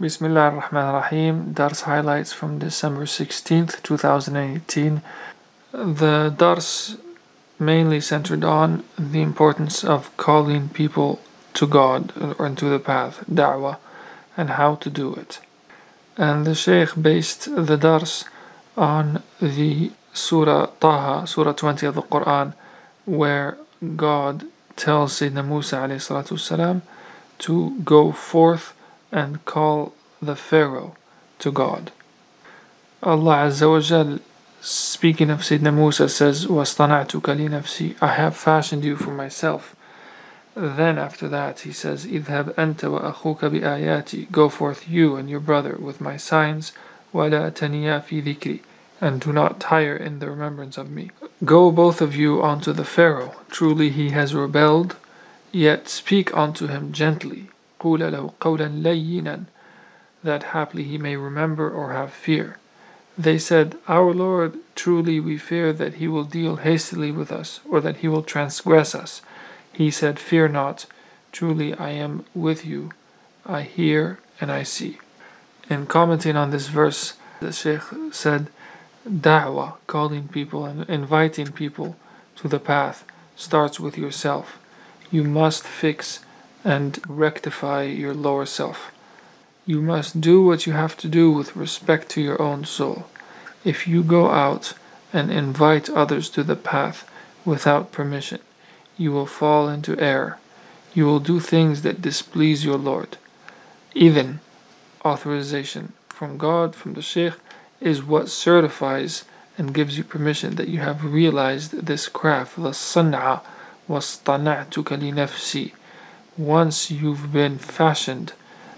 Bismillah ar-Rahman ar-Rahim, Dars highlights from December 16th, 2018. The Dars mainly centered on the importance of calling people to God or into the path, da'wah, and how to do it. And the Shaykh based the Dars on the Surah Taha, Surah 20 of the Quran, where God tells Sayyidina Musa والسلام, to go forth and call the Pharaoh to God. Allah Azza wa Jal, speaking of Sayyidina Musa, says, وَاصْطَنَعْتُكَ لِنَفْسِي I have fashioned you for myself. Then after that he says, اذهب أنت وأخوك بآياتي Go forth you and your brother with my signs, ولا تنيا في ذكري and do not tire in the remembrance of me. Go both of you unto the Pharaoh. Truly he has rebelled, yet speak unto him gently. قُولَ لَهُ قَوْلًا لَيِّنًا That haply he may remember or have fear. They said, Our Lord, truly we fear that he will deal hastily with us, or that he will transgress us. He said, Fear not, truly I am with you. I hear and I see. In commenting on this verse, the Shaykh said, Da'wah, calling people and inviting people to the path, starts with yourself. You must fix and rectify your lower self. You must do what you have to do with respect to your own soul. If you go out and invite others to the path without permission, you will fall into error. You will do things that displease your Lord. Even authorization from God, from the Shaykh, is what certifies and gives you permission that you have realized this craft, the san'a li nafsi. Once you've been fashioned,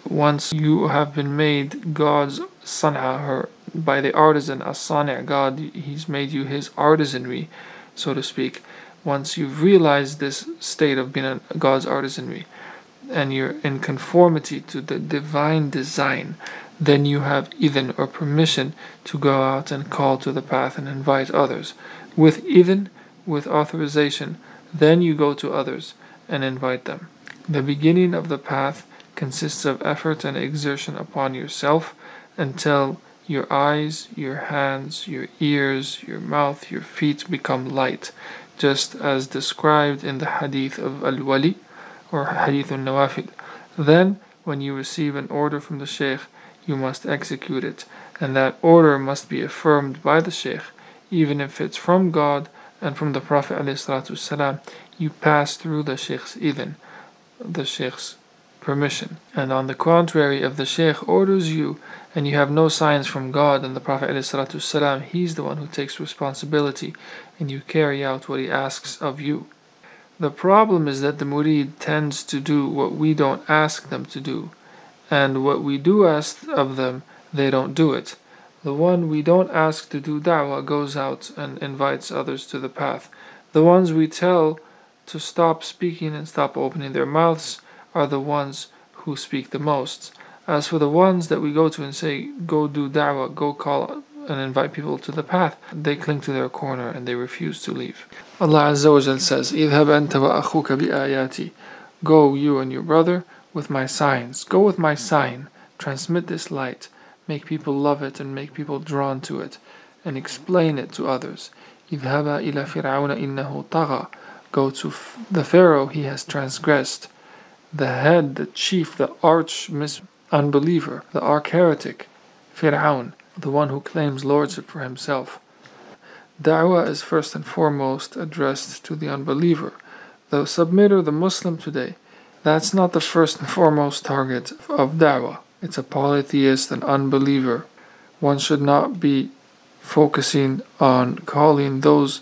once you have been made God's san'a, by the artisan, as God, He's made you His artisanry, so to speak. Once you've realized this state of being a God's artisanry, and you're in conformity to the divine design, then you have idhn or permission to go out and call to the path and invite others. With idhn with authorization, then you go to others and invite them. The beginning of the path consists of effort and exertion upon yourself until your eyes, your hands, your ears, your mouth, your feet become light, just as described in the hadith of Al Wali or Hadith al Nawafil. Then, when you receive an order from the Shaykh, you must execute it, and that order must be affirmed by the Shaykh, even if it's from God and from the Prophet ﷺ, you pass through the Shaykh's idhn, the Shaykh's permission. And on the contrary, if the Shaykh orders you and you have no signs from God and the Prophet ﷺ, he's the one who takes responsibility and you carry out what he asks of you. The problem is that the murid tends to do what we don't ask them to do and what we do ask of them, they don't do it. The one we don't ask to do da'wah goes out and invites others to the path. The ones we tell to stop speaking and stop opening their mouths are the ones who speak the most. As for the ones that we go to and say, go do da'wah, go call and invite people to the path, they cling to their corner and they refuse to leave. Allah Azza wa Jal says, اذهب أنت وأخوك بآياتي Go you and your brother with my signs. Go with my sign. Transmit this light. Make people love it and make people drawn to it. And explain it to others. اذهبا إلى فرعون إنه طغى. Go to the Pharaoh, he has transgressed. The head, the chief, the arch unbeliever, the arch heretic, Fir'aun, the one who claims lordship for himself. Da'wah is first and foremost addressed to the unbeliever. The submitter, the Muslim today, that's not the first and foremost target of da'wah. It's a polytheist, an unbeliever. One should not be focusing on calling those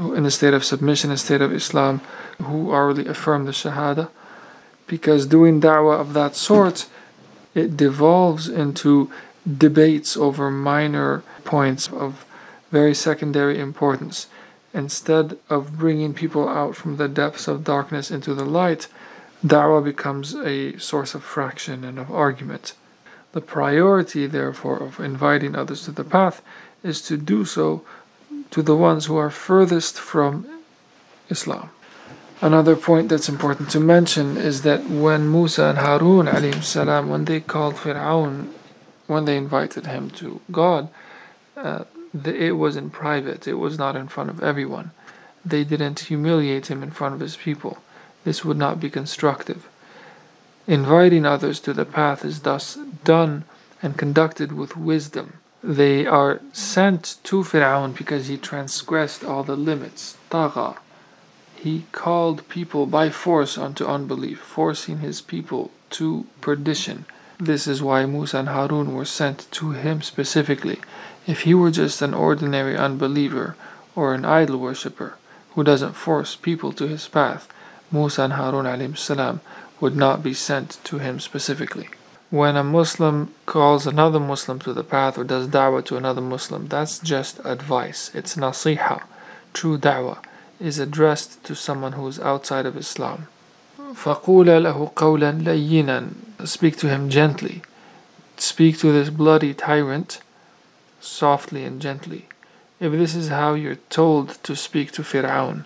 in a state of submission, a state of Islam, who already affirm the Shahada. Because doing da'wah of that sort, it devolves into debates over minor points of very secondary importance. Instead of bringing people out from the depths of darkness into the light, Da'wah becomes a source of fraction and of argument. The priority, therefore, of inviting others to the path is to do so to the ones who are furthest from Islam. Another point that's important to mention is that when Musa and Harun alayhim when they called Fir'aun, when they invited him to God, uh, the, it was in private. It was not in front of everyone. They didn't humiliate him in front of his people. This would not be constructive. Inviting others to the path is thus done and conducted with wisdom. They are sent to Fir'aun because he transgressed all the limits. Tagha. He called people by force unto unbelief, forcing his people to perdition. This is why Musa and Harun were sent to him specifically. If he were just an ordinary unbeliever or an idol worshipper who doesn't force people to his path, Musa and Harun salam would not be sent to him specifically When a Muslim calls another Muslim to the path or does da'wah to another Muslim, that's just advice. It's nasiha. True da'wah is addressed to someone who is outside of Islam. فَقُولَ لَهُ قَوْلًا لَيِّنًا Speak to him gently. Speak to this bloody tyrant softly and gently. If this is how you're told to speak to Fir'aun,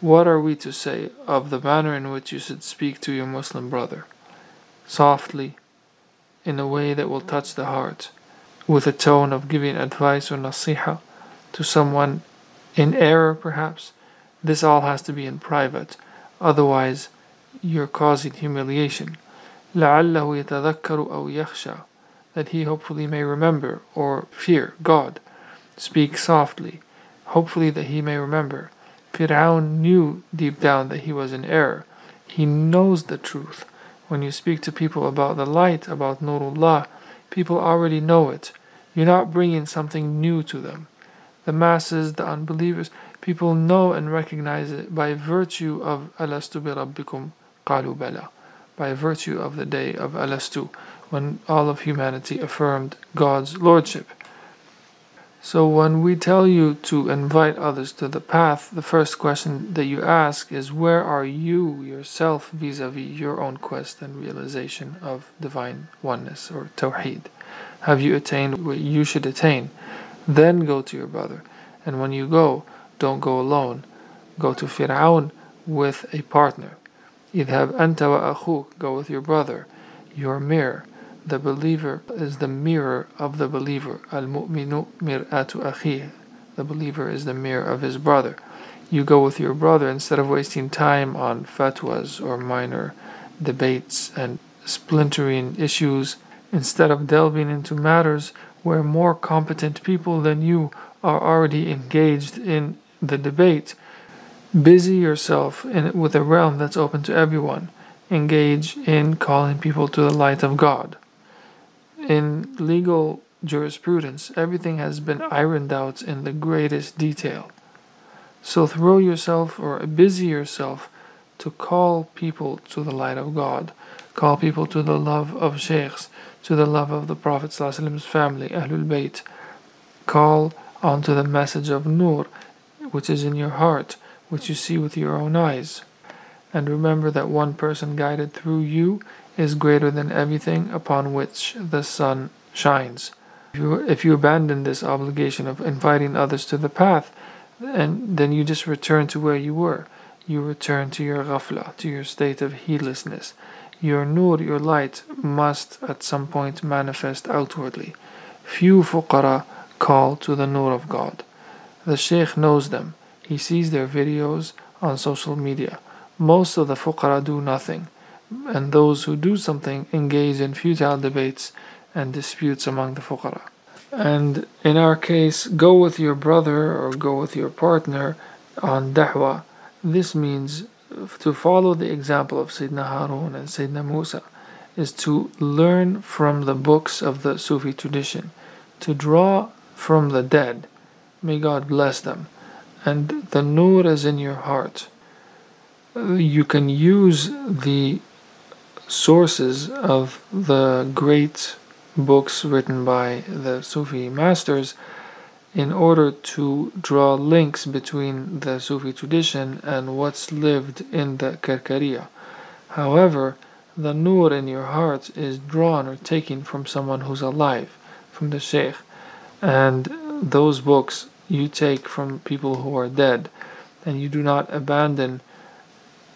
what are we to say of the manner in which you should speak to your Muslim brother? Softly, in a way that will touch the heart, with a tone of giving advice or nasiha to someone in error, perhaps. This all has to be in private, otherwise, you're causing humiliation. لعله يتذكر أو يخشى that he hopefully may remember or fear God. Speak softly, hopefully that he may remember. Fir'aun knew deep down that he was in error. He knows the truth. when you speak to people about the light, about Nurullah, people already know it. You're not bringing something new to them. The masses, the unbelievers, people know and recognize it by virtue of Alastu bi Rabbikum qalu by virtue of the day of Alastu, when all of humanity affirmed God's lordship. So when we tell you to invite others to the path, the first question that you ask is where are you yourself vis-a-vis your own quest and realization of divine oneness or tawheed? Have you attained what you should attain? Then go to your brother. And when you go, don't go alone. Go to Fir'aun with a partner. Idhab anta wa akhuk, go with your brother, your mirror. The believer is the mirror of the believer. Al mu'minu mir'atu akhih. The believer is the mirror of his brother. You go with your brother instead of wasting time on fatwas or minor debates and splintering issues, instead of delving into matters where more competent people than you are already engaged in the debate. Busy yourself in, with a realm that's open to everyone. Engage in calling people to the light of God in legal jurisprudence, everything has been oh. ironed out in the greatest detail. So throw yourself or busy yourself to call people to the light of God, call people to the love of sheikhs, to the love of the Prophet's family, Ahlul Bayt. Call onto the message of Nur, which is in your heart, which you see with your own eyes. And remember that one person guided through you is greater than everything upon which the sun shines. If you, if you abandon this obligation of inviting others to the path, and then you just return to where you were. You return to your ghafla, to your state of heedlessness. Your nur, your light, must at some point manifest outwardly. Few fuqara call to the nur of God. The sheikh knows them. He sees their videos on social media. Most of the fuqara do nothing and those who do something engage in futile debates and disputes among the fuqara. And in our case, go with your brother or go with your partner on da'wah. This means to follow the example of Sayyidina Harun and Sayyidina Musa is to learn from the books of the Sufi tradition, to draw from the dead. May God bless them. And the nur is in your heart. You can use the sources of the great books written by the Sufi masters in order to draw links between the Sufi tradition and what's lived in the Karkariya. However, the nur in your heart is drawn or taken from someone who's alive, from the Sheikh, and those books you take from people who are dead, and you do not abandon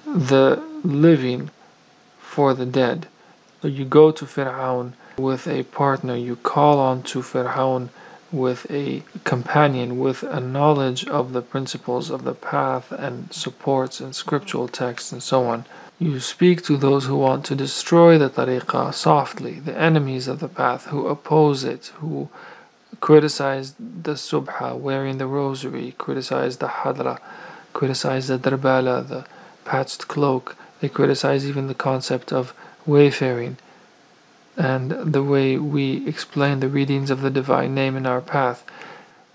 the living for the dead. You go to Fir'aun with a partner, you call on to Fir'aun with a companion with a knowledge of the principles of the path and supports and scriptural texts and so on. You speak to those who want to destroy the tariqah softly, the enemies of the path who oppose it, who criticize the subha, wearing the rosary, criticize the hadra, criticize the darbala, the patched cloak. They criticize even the concept of wayfaring and the way we explain the readings of the divine name in our path.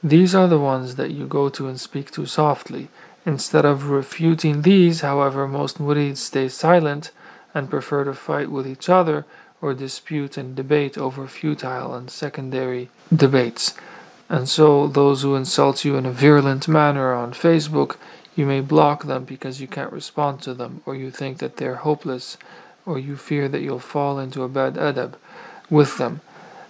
These are the ones that you go to and speak to softly Instead of refuting these, however, most murids stay silent and prefer to fight with each other or dispute and debate over futile and secondary debates. And so, those who insult you in a virulent manner on Facebook, you may block them because you can't respond to them, or you think that they're hopeless, or you fear that you'll fall into a bad adab with them.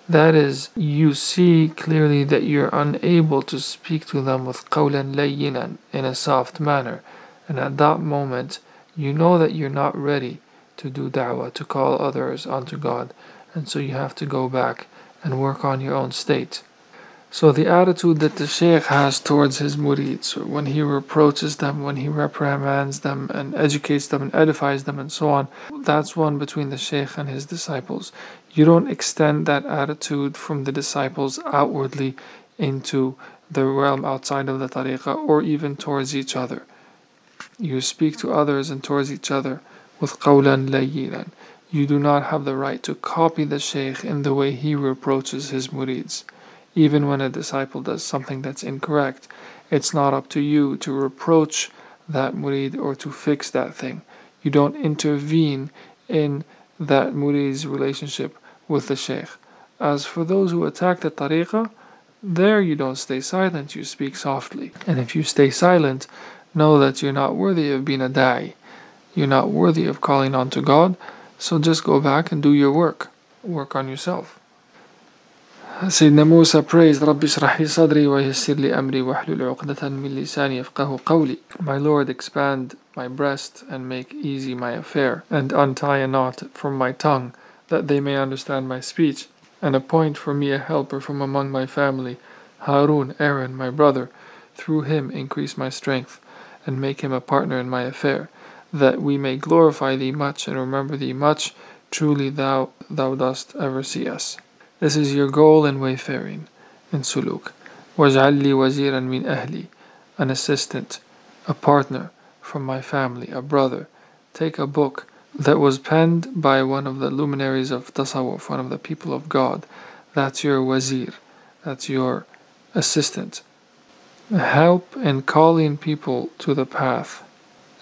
That is, you see clearly that you're unable to speak to them with qawlan layyinan in a soft manner, and at that moment you know that you're not ready to do da'wah, to call others unto God, and so you have to go back and work on your own state. So the attitude that the Shaykh has towards his murids, when he reproaches them, when he reprimands them and educates them and edifies them and so on, that's one between the Shaykh and his disciples. You don't extend that attitude from the disciples outwardly into the realm outside of the tariqah or even towards each other. You speak to others and towards each other with qawlan layyinan. You do not have the right to copy the Shaykh in the way he reproaches his murids. Even when a disciple does something that's incorrect, it's not up to you to reproach that murid or to fix that thing. You don't intervene in that murid's relationship with the sheikh. As for those who attack the tariqah, there you don't stay silent, you speak softly. And if you stay silent, know that you're not worthy of being a da'i. You're not worthy of calling on to God, so just go back and do your work. Work on yourself. سيدنا موسى praised ربي اشرح لي صدري ويسر لي أمري واحلل عقدة من لساني يفقه قولي My Lord expand my breast and make easy my affair and untie a knot from my tongue that they may understand my speech and appoint for me a helper from among my family Harun, Aaron, my brother through him increase my strength and make him a partner in my affair that we may glorify thee much and remember thee much truly thou thou dost ever see us this is your goal in wayfaring, in suluk. وَاجْعَلْ لِي وَزِيرًا مِنْ أَهْلِي An assistant, a partner from my family, a brother. Take a book that was penned by one of the luminaries of Tasawwuf, one of the people of God. That's your wazir, that's your assistant. Help in calling people to the path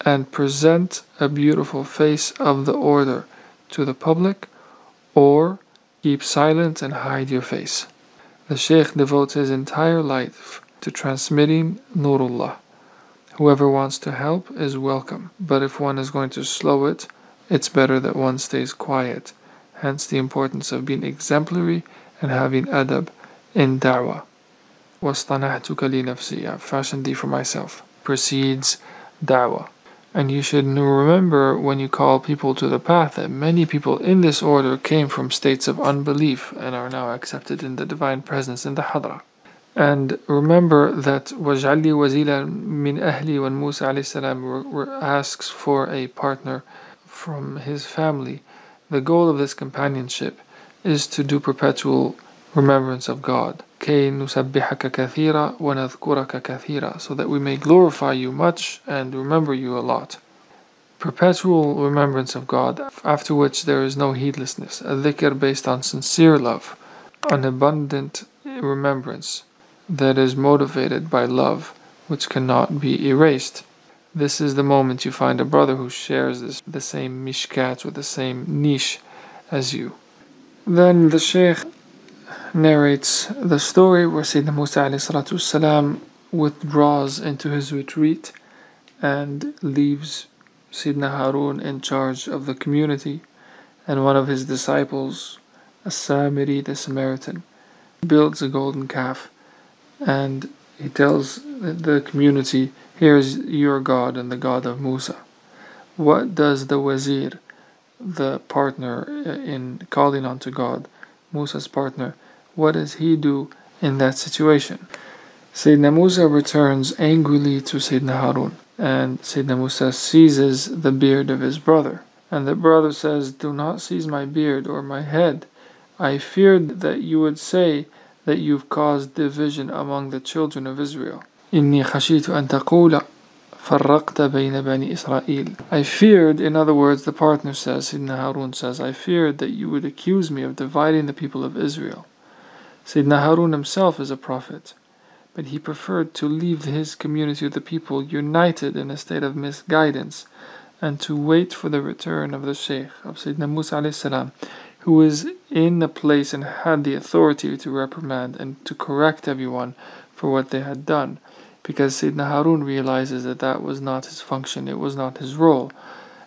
and present a beautiful face of the order to the public or Keep silent and hide your face. The Sheikh devotes his entire life to transmitting Nurullah. Whoever wants to help is welcome, but if one is going to slow it, it's better that one stays quiet. Hence the importance of being exemplary and having adab in da'wah. وَاصْطَنَعْتُكَ لِنَفْسِي I've fashioned thee for myself. Precedes da'wah. And you should remember when you call people to the path that many people in this order came from states of unbelief and are now accepted in the divine presence in the Hadra. And remember that Waj'ali wazira min ahli when Musa salam asks for a partner from his family. The goal of this companionship is to do perpetual remembrance of God. كي نسبحك كثيرا ونذكرك كثيرا so that we may glorify you much and remember you a lot. Perpetual remembrance of God, after which there is no heedlessness, a dhikr based on sincere love, an abundant remembrance that is motivated by love, which cannot be erased. This is the moment you find a brother who shares this, the same mishkat with the same niche as you. Then the Shaykh narrates the story where Sayyidina Musa والسلام, withdraws into his retreat and leaves Sayyidina Harun in charge of the community, and one of his disciples, As-Samiri the Samaritan, builds a golden calf and he tells the community, Here is your God and the God of Musa. what does the wazir, the partner in calling unto God, Musa's partner, what does he do in that situation? Sayyidina Musa returns angrily to Sayyidina Harun, and Sayyidina Musa seizes the beard of his brother. And the brother says, Do not seize my beard or my head. I feared that you would say that you've caused division among the children of Israel. إني خشيت أن تقول فرقت بين بني إسرائيل. I feared, in other words, the partner says, Sayyidina Harun says, I feared that you would accuse me of dividing the people of Israel. Sayyidina Harun himself is a prophet, but he preferred to leave his community of the people united in a state of misguidance and to wait for the return of the Sheikh of Sayyidina Musa salam, who was in the place and had the authority to reprimand and to correct everyone for what they had done because Sayyidina Harun realizes that that was not his function, it was not his role.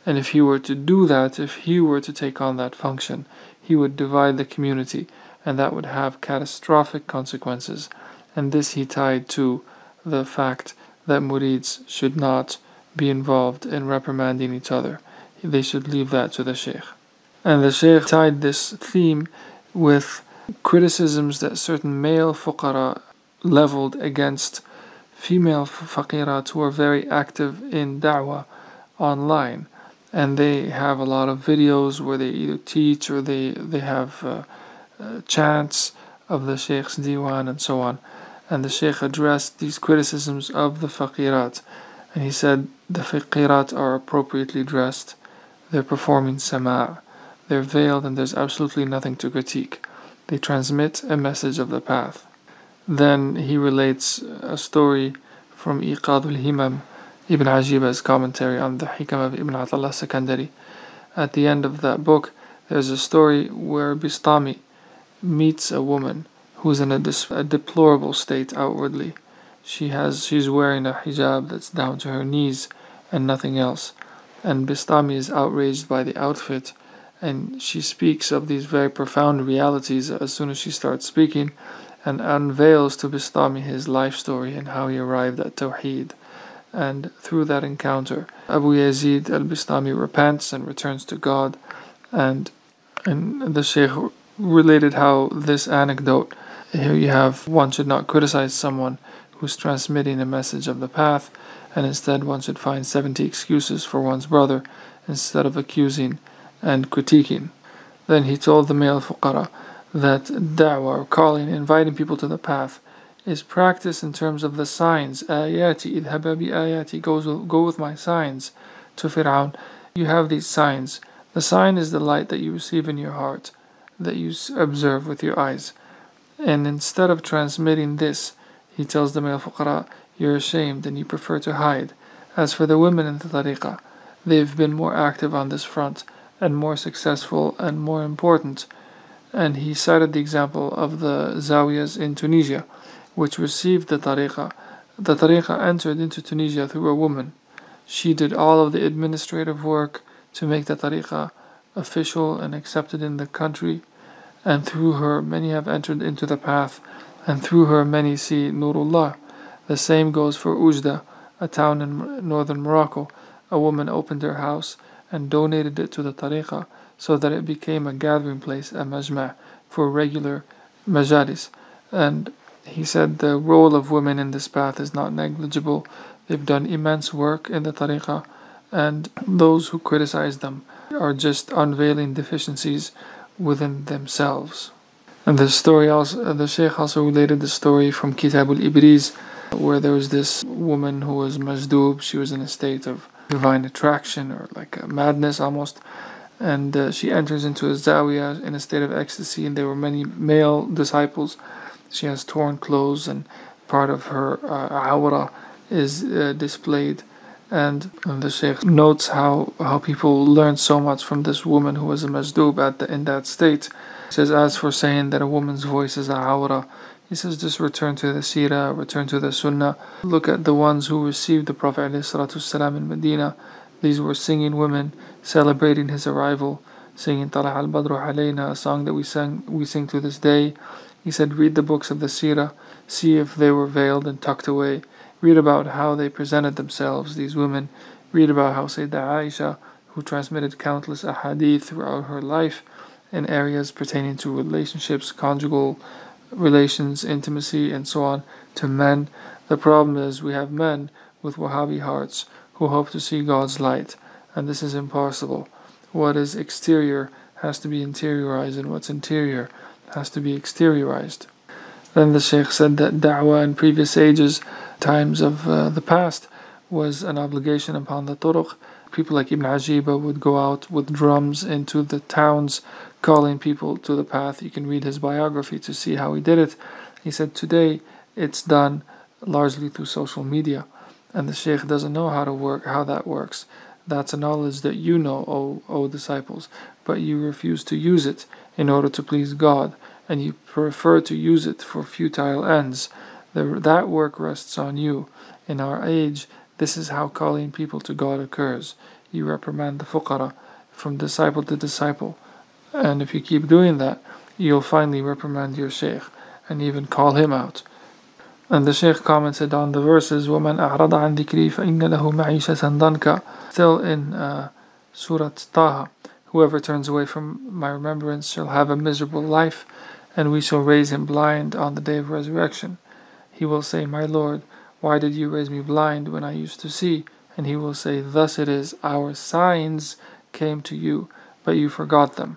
And if he were to do that, if he were to take on that function, he would divide the community, and that would have catastrophic consequences. And this he tied to the fact that murids should not be involved in reprimanding each other. They should leave that to the sheikh. And the sheikh tied this theme with criticisms that certain male fuqara leveled against female faqirat who are very active in da'wah online and they have a lot of videos where they either teach or they, they have uh, chants of the Sheikh's diwan and so on. And the Sheikh addressed these criticisms of the faqirat and he said the faqirat are appropriately dressed, they're performing sama', they're veiled and there's absolutely nothing to critique. They transmit a message of the path. Then he relates a story from Iqad al-Himam, Ibn Ajiba's commentary on the Hikam of Ibn Atallah Sakandari. At the end of that book, there's a story where Bistami meets a woman who's in a, dis- a deplorable state outwardly. She has she's wearing a hijab that's down to her knees and nothing else. And Bistami is outraged by the outfit and she speaks of these very profound realities as soon as she starts speaking and unveils to Bistami his life story and how he arrived at Tawheed. And through that encounter, Abu Yazid al Bistami repents and returns to God. And, and the Shaykh related how this anecdote here you have one should not criticize someone who's transmitting a message of the path, and instead one should find 70 excuses for one's brother instead of accusing and critiquing. Then he told the male fuqara, that da'wah or calling, inviting people to the path, is practiced in terms of the signs. Ayati, idhaba bi ayati, goes go with my signs to Fir'aun. You have these signs. The sign is the light that you receive in your heart, that you observe with your eyes. And instead of transmitting this, he tells the male fuqara, you're ashamed and you prefer to hide. As for the women in the tariqah, they've been more active on this front and more successful and more important and he cited the example of the zawiyas in Tunisia, which received the tariqah. The tariqah entered into Tunisia through a woman. She did all of the administrative work to make the tariqah official and accepted in the country, and through her many have entered into the path, and through her many see Nurullah. The same goes for Oujda, a town in northern Morocco. A woman opened her house and donated it to the tariqah so that it became a gathering place, a majma, for regular majalis. And he said the role of women in this path is not negligible. They've done immense work in the tariqah, and those who criticize them are just unveiling deficiencies within themselves. And the story also, the Sheikh also related the story from Kitab al Ibriz, where there was this woman who was majdub, she was in a state of divine attraction or like madness almost and uh, she enters into a zawiya in a state of ecstasy, and there were many male disciples. She has torn clothes, and part of her uh, awra is uh, displayed. And, the Sheikh notes how, how people learn so much from this woman who was a majdub at the, in that state. He says, as for saying that a woman's voice is a awra, he says, just return to the seerah, return to the sunnah. Look at the ones who received the Prophet ﷺ in Medina these were singing women celebrating his arrival, singing Tala al Badru Alayna, a song that we sang we sing to this day. He said, Read the books of the Sirah, see if they were veiled and tucked away. Read about how they presented themselves, these women, Read about how Sayyidah Aisha, who transmitted countless ahadith throughout her life in areas pertaining to relationships, conjugal relations, intimacy, and so on, to men. The problem is we have men with Wahhabi hearts who hope to see God's light, and this is impossible. What is exterior has to be interiorized, and what's interior has to be exteriorized. Then the Sheikh said that da'wah in previous ages, times of uh, the past, was an obligation upon the turuq. People like Ibn Ajiba would go out with drums into the towns, calling people to the path. You can read his biography to see how he did it. He said today it's done largely through social media, and the Sheikh doesn't know how to work how that works. That's a knowledge that you know, O, o disciples, but you refuse to use it in order to please God, and you prefer to use it for futile ends. The, that work rests on you. In our age, this is how calling people to God occurs. You reprimand the fuqara from disciple to disciple, and if you keep doing that, you'll finally reprimand your sheikh and even call him out. And the Sheikh commented on the verses, وَمَنْ أَعْرَضَ عَنْ ذِكْرِي فَإِنَّ لَهُ مَعِيشَةً ضَنْكَ Still in uh, Surah Taha, whoever turns away from my remembrance shall have a miserable life, and we shall raise him blind on the day of resurrection. He will say, My Lord, why did you raise me blind when I used to see? And he will say, Thus it is, our signs came to you, but you forgot them.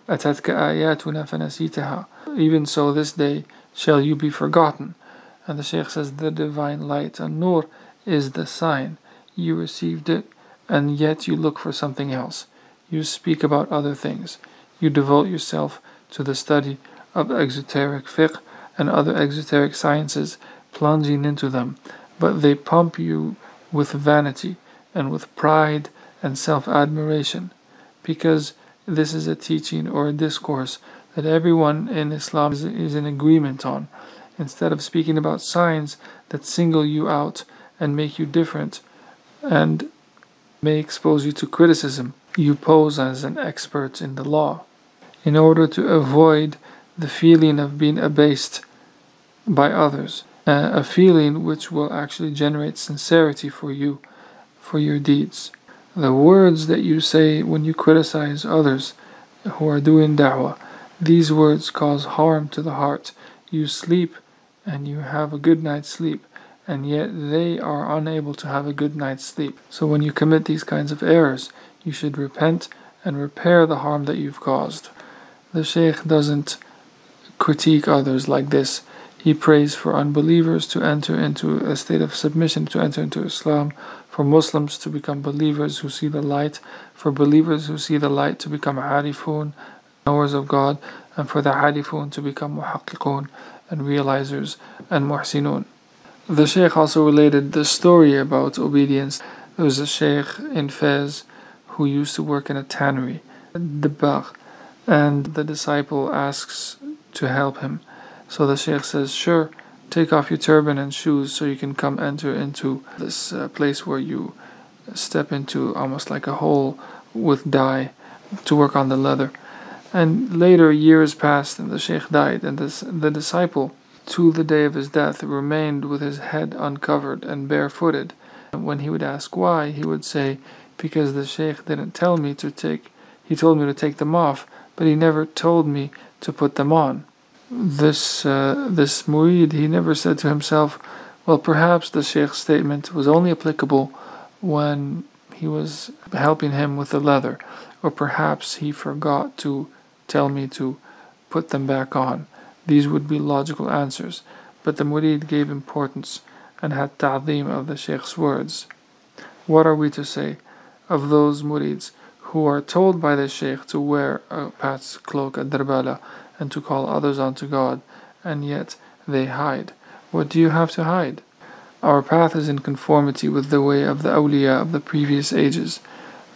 Even so, this day shall you be forgotten. And the Shaykh says, The divine light, and Nur, is the sign. You received it, and yet you look for something else. You speak about other things. You devote yourself to the study of exoteric fiqh and other exoteric sciences, plunging into them, but they pump you with vanity and with pride and self admiration, because this is a teaching or a discourse that everyone in Islam is, is in agreement on. Instead of speaking about signs that single you out and make you different and may expose you to criticism, you pose as an expert in the law. In order to avoid the feeling of being abased by others, uh, a feeling which will actually generate sincerity for you, for your deeds. The words that you say when you criticize others who are doing da'wah, these words cause harm to the heart. You sleep and you have a good night's sleep, and yet they are unable to have a good night's sleep. So when you commit these kinds of errors, you should repent and repair the harm that you've caused. The Shaykh doesn't critique others like this. He prays for unbelievers to enter into a state of submission, to enter into Islam, for Muslims to become believers who see the light, for believers who see the light to become arifun, knowers of God, and for the arifun to become muhaqqiqun and realizers and muhsinun. The Shaykh also related the story about obedience. There was a Shaykh in Fez who used to work in a tannery, Dibbar, and the disciple asks to help him. So the Shaykh says, Sure, take off your turban and shoes so you can come enter into this uh, place where you step into almost like a hole with dye to work on the leather. And later years passed and the Shaykh died, and this, the disciple, to the day of his death, remained with his head uncovered and barefooted. And when he would ask why, he would say, Because the Shaykh didn't tell me to take, he told me to take them off, but he never told me to put them on. This, uh, this murid, he never said to himself, Well, perhaps the Shaykh's statement was only applicable when he was helping him with the leather, or perhaps he forgot to tell me to put them back on. These would be logical answers, but the murid gave importance and had ta'zeem of the Shaykh's words. What are we to say of those murids who are told by the Shaykh to wear a pat's cloak at Darbala and to call others unto God, and yet they hide? What do you have to hide? Our path is in conformity with the way of the awliya of the previous ages.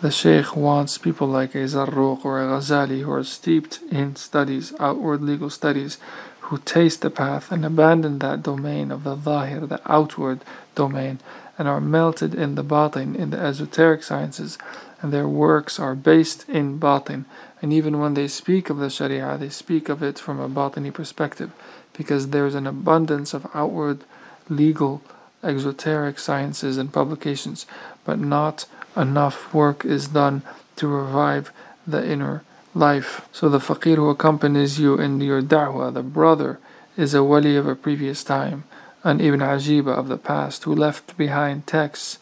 The Shaykh wants people like a Zarruq or a Ghazali who are steeped in studies, outward legal studies, who taste the path and abandon that domain of the Zahir, the outward domain, and are melted in the Batin, in the esoteric sciences, and their works are based in Batin. And even when they speak of the Sharia, they speak of it from a Batini perspective, because there is an abundance of outward legal exoteric sciences and publications, but not enough work is done to revive the inner life. So the faqir who accompanies you in your da'wah, the brother, is a wali of a previous time, an Ibn Ajiba of the past, who left behind texts,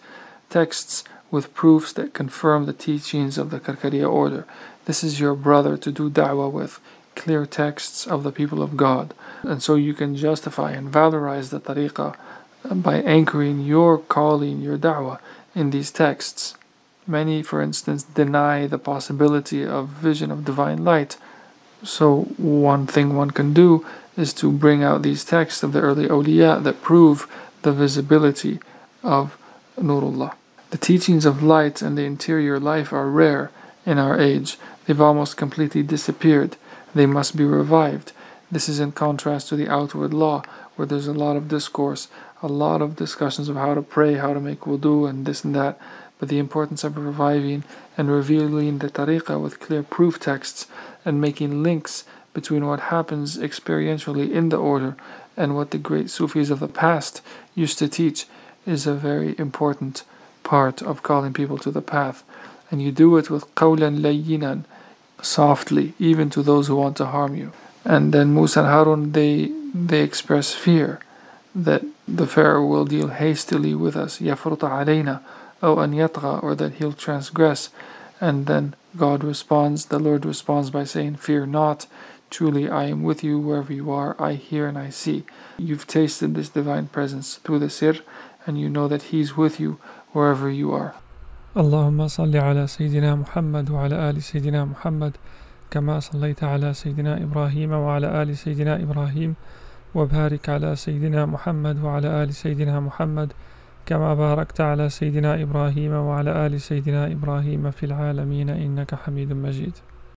texts with proofs that confirm the teachings of the Karkariya order. This is your brother to do da'wah with clear texts of the people of God. And so you can justify and valorize the tariqah by anchoring your calling, your da'wah in these texts. Many, for instance, deny the possibility of vision of divine light. So, one thing one can do is to bring out these texts of the early awliya that prove the visibility of Nurullah. The teachings of light and the interior life are rare in our age. They've almost completely disappeared. They must be revived. This is in contrast to the outward law, where there's a lot of discourse, a lot of discussions of how to pray, how to make wudu, and this and that. But the importance of reviving and revealing the tariqah with clear proof texts and making links between what happens experientially in the order and what the great Sufis of the past used to teach is a very important part of calling people to the path. And you do it with qawlan layyinan, softly, even to those who want to harm you. And then Musa and Harun, they, they express fear that the Pharaoh will deal hastily with us, يَفْرُطَ عَلَيْنَا أو أن يطغى, or that he'll transgress. And then God responds, the Lord responds by saying, Fear not, truly I am with you wherever you are, I hear and I see. You've tasted this divine presence through the sir, and you know that He's with you wherever you are. اللهم صل على سيدنا محمد وعلى آل سيدنا محمد كما صليت على سيدنا إبراهيم وعلى آل سيدنا إبراهيم وبارك على سيدنا محمد وعلى آل سيدنا محمد كما باركت على سيدنا إبراهيم وعلى آل سيدنا إبراهيم في العالمين إنك حميد مجيد